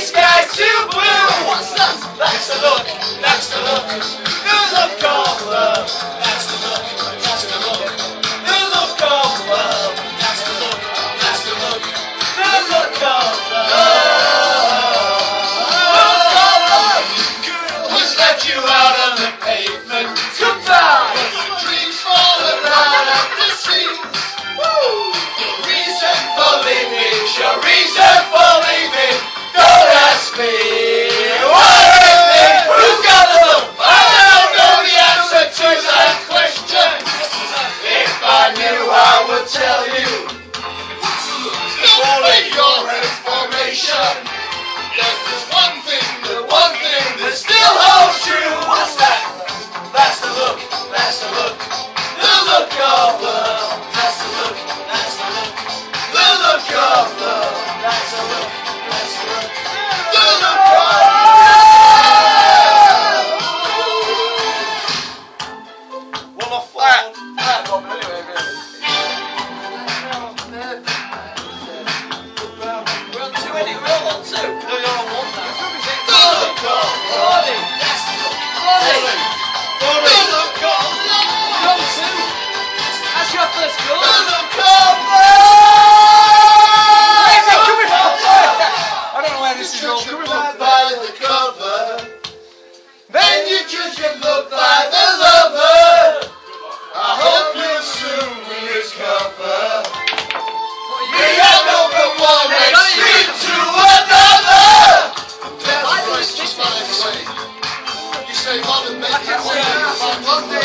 sky to look, look. The look nation. Yes, there's one thing, the one thing that still holds true. What's that? That's the look, that's the look, the look of love. That's the look, that's the look, the look of love. That's the look, that's the look, the look of love. Well, a flat, flat, want to. No, you don't want that. I don't know where this is then you judge your book by the You say, Mother, make it way.